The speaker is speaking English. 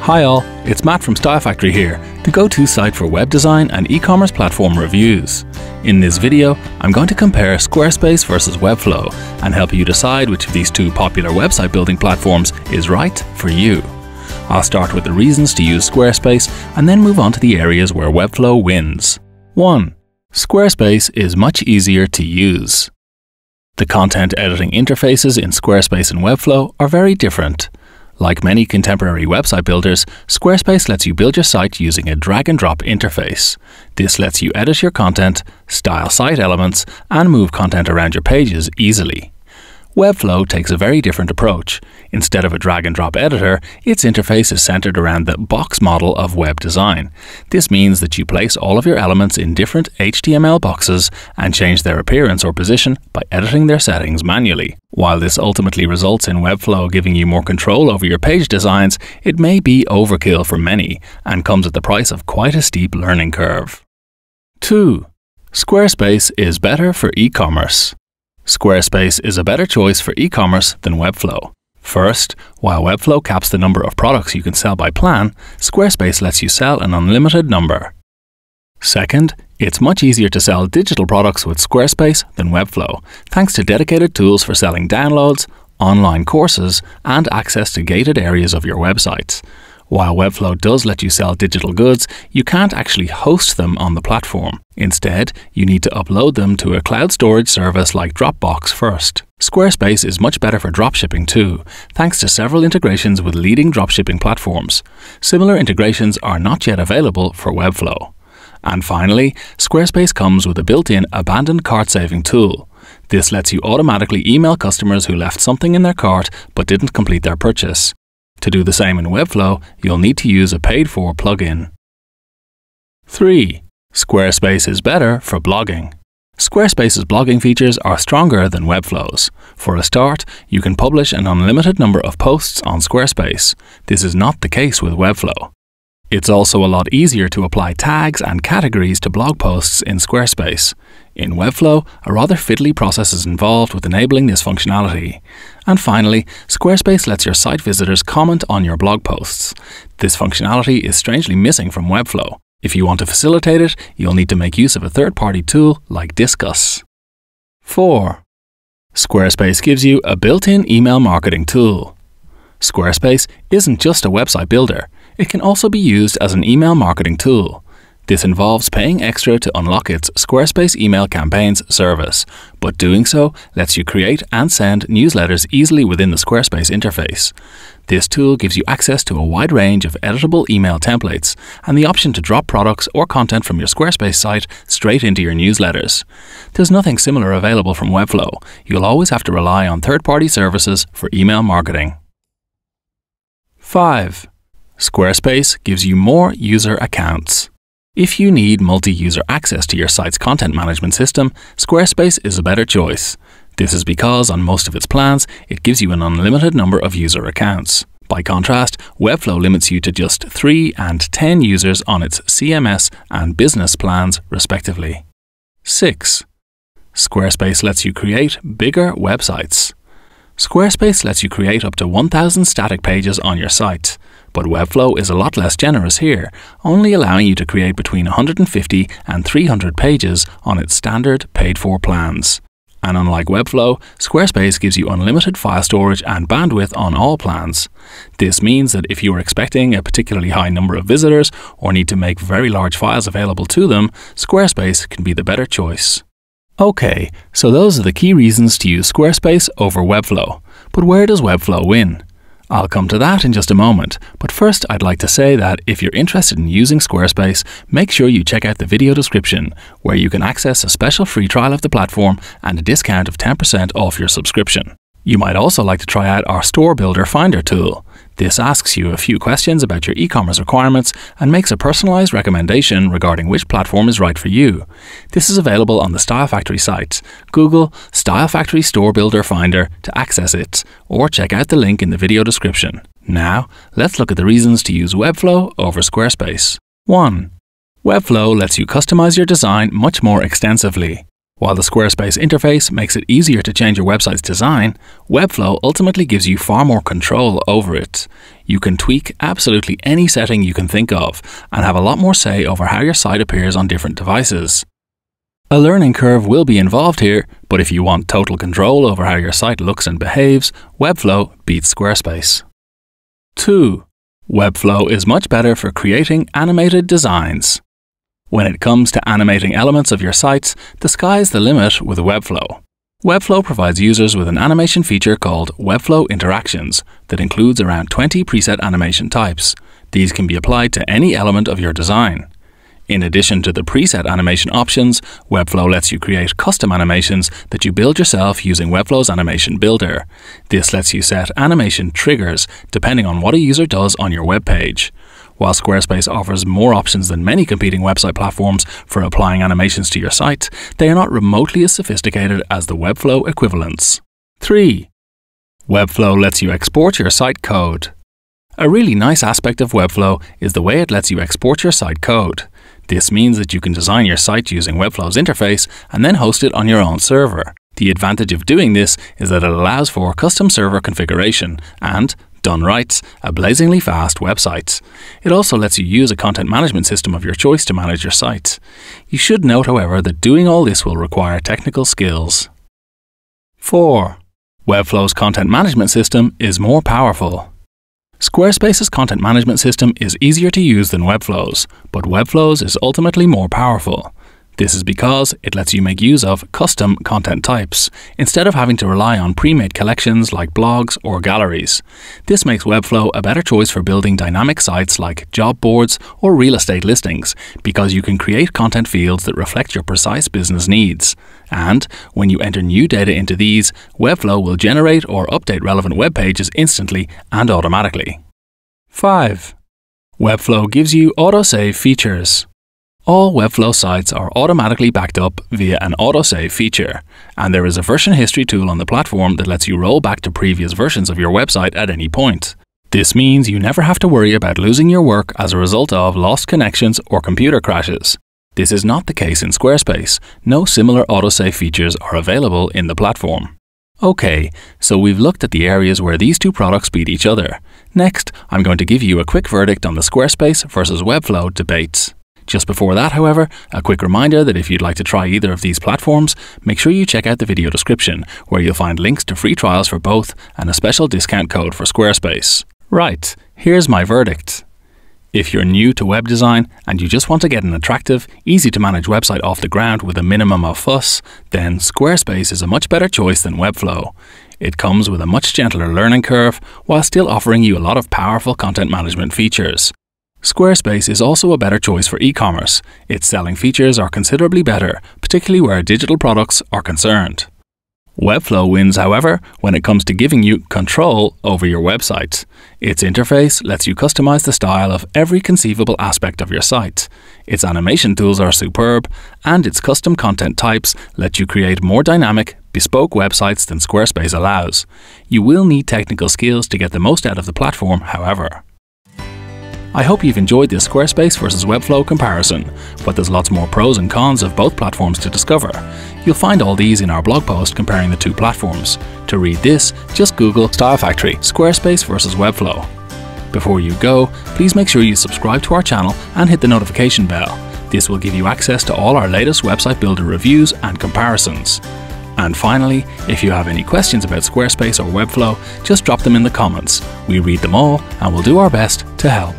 Hi all, it's Matt from Style Factory here, the go-to site for web design and e-commerce platform reviews. In this video, I'm going to compare Squarespace versus Webflow and help you decide which of these two popular website building platforms is right for you. I'll start with the reasons to use Squarespace and then move on to the areas where Webflow wins. 1. Squarespace is much easier to use. The content editing interfaces in Squarespace and Webflow are very different. Like many contemporary website builders, Squarespace lets you build your site using a drag and drop interface. This lets you edit your content, style site elements, and move content around your pages easily. Webflow takes a very different approach. Instead of a drag and drop editor, its interface is centered around the box model of web design. This means that you place all of your elements in different HTML boxes and change their appearance or position by editing their settings manually. While this ultimately results in Webflow giving you more control over your page designs, it may be overkill for many and comes at the price of quite a steep learning curve. 2. Squarespace is better for e-commerce. Squarespace is a better choice for e-commerce than Webflow. First, while Webflow caps the number of products you can sell by plan, Squarespace lets you sell an unlimited number. Second, it's much easier to sell digital products with Squarespace than Webflow, thanks to dedicated tools for selling downloads, online courses, and access to gated areas of your websites. While Webflow does let you sell digital goods, you can't actually host them on the platform. Instead, you need to upload them to a cloud storage service like Dropbox first. Squarespace is much better for dropshipping too, thanks to several integrations with leading dropshipping platforms. Similar integrations are not yet available for Webflow. And finally, Squarespace comes with a built-in abandoned cart saving tool. This lets you automatically email customers who left something in their cart but didn't complete their purchase. To do the same in Webflow, you'll need to use a paid-for plugin. 3. Squarespace is better for blogging. Squarespace's blogging features are stronger than Webflow's. For a start, you can publish an unlimited number of posts on Squarespace. This is not the case with Webflow. It's also a lot easier to apply tags and categories to blog posts in Squarespace. In Webflow, a rather fiddly process is involved with enabling this functionality. And finally, Squarespace lets your site visitors comment on your blog posts. This functionality is strangely missing from Webflow. If you want to facilitate it, you'll need to make use of a third-party tool like Disqus. 4. Squarespace gives you a built-in email marketing tool. Squarespace isn't just a website builder, it can also be used as an email marketing tool. This involves paying extra to unlock its Squarespace email campaigns service, but doing so lets you create and send newsletters easily within the Squarespace interface. This tool gives you access to a wide range of editable email templates and the option to drop products or content from your Squarespace site straight into your newsletters. There's nothing similar available from Webflow. You'll always have to rely on third-party services for email marketing. 5. Squarespace gives you more user accounts. If you need multi-user access to your site's content management system, Squarespace is a better choice. This is because on most of its plans, it gives you an unlimited number of user accounts. By contrast, Webflow limits you to just 3 and 10 users on its CMS and business plans, respectively. 6. Squarespace lets you create bigger websites. Squarespace lets you create up to 1,000 static pages on your site, but Webflow is a lot less generous here, only allowing you to create between 150 and 300 pages on its standard paid-for plans. And unlike Webflow, Squarespace gives you unlimited file storage and bandwidth on all plans. This means that if you are expecting a particularly high number of visitors or need to make very large files available to them, Squarespace can be the better choice. Okay, so those are the key reasons to use Squarespace over Webflow. But where does Webflow win? I'll come to that in just a moment, but first I'd like to say that if you're interested in using Squarespace, make sure you check out the video description, where you can access a special free trial of the platform and a discount of 10% off your subscription. You might also like to try out our Store Builder Finder tool. This asks you a few questions about your e-commerce requirements and makes a personalized recommendation regarding which platform is right for you. This is available on the Style Factory site. Google Style Factory Store Builder Finder to access it, or check out the link in the video description. Now, let's look at the reasons to use Webflow over Squarespace. 1. Webflow lets you customize your design much more extensively. While the Squarespace interface makes it easier to change your website's design, Webflow ultimately gives you far more control over it. You can tweak absolutely any setting you can think of and have a lot more say over how your site appears on different devices. A learning curve will be involved here, but if you want total control over how your site looks and behaves, Webflow beats Squarespace. 2. Webflow is much better for creating animated designs. When it comes to animating elements of your sites, the sky is the limit with Webflow. Webflow provides users with an animation feature called Webflow Interactions that includes around 20 preset animation types. These can be applied to any element of your design. In addition to the preset animation options, Webflow lets you create custom animations that you build yourself using Webflow's Animation Builder. This lets you set animation triggers depending on what a user does on your web page. While Squarespace offers more options than many competing website platforms for applying animations to your site, they are not remotely as sophisticated as the Webflow equivalents. 3. Webflow lets you export your site code. A really nice aspect of Webflow is the way it lets you export your site code. This means that you can design your site using Webflow's interface and then host it on your own server. The advantage of doing this is that it allows for custom server configuration and, done right, a blazingly fast website. It also lets you use a content management system of your choice to manage your site. You should note, however, that doing all this will require technical skills. 4. Webflow's content management system is more powerful. Squarespace's content management system is easier to use than Webflow's, but Webflow's is ultimately more powerful. This is because it lets you make use of custom content types, instead of having to rely on pre-made collections like blogs or galleries. This makes Webflow a better choice for building dynamic sites like job boards or real estate listings, because you can create content fields that reflect your precise business needs. And when you enter new data into these, Webflow will generate or update relevant web pages instantly and automatically. 5. Webflow gives you autosave features. All Webflow sites are automatically backed up via an autosave feature, and there is a version history tool on the platform that lets you roll back to previous versions of your website at any point. This means you never have to worry about losing your work as a result of lost connections or computer crashes. This is not the case in Squarespace. No similar autosave features are available in the platform. Okay, so we've looked at the areas where these two products beat each other. Next, I'm going to give you a quick verdict on the Squarespace versus Webflow debates. Just before that, however, a quick reminder that if you'd like to try either of these platforms, make sure you check out the video description, where you'll find links to free trials for both and a special discount code for Squarespace. Right, here's my verdict. If you're new to web design and you just want to get an attractive, easy to manage website off the ground with a minimum of fuss, then Squarespace is a much better choice than Webflow. It comes with a much gentler learning curve while still offering you a lot of powerful content management features. Squarespace is also a better choice for e-commerce. Its selling features are considerably better, particularly where digital products are concerned. Webflow wins, however, when it comes to giving you control over your website. Its interface lets you customize the style of every conceivable aspect of your site. Its animation tools are superb, and its custom content types let you create more dynamic, bespoke websites than Squarespace allows. You will need technical skills to get the most out of the platform, however. I hope you've enjoyed this Squarespace versus Webflow comparison, but there's lots more pros and cons of both platforms to discover. You'll find all these in our blog post comparing the two platforms. To read this, just Google Style Factory Squarespace versus Webflow. Before you go, please make sure you subscribe to our channel and hit the notification bell. This will give you access to all our latest website builder reviews and comparisons. And finally, if you have any questions about Squarespace or Webflow, just drop them in the comments. We read them all and we'll do our best to help.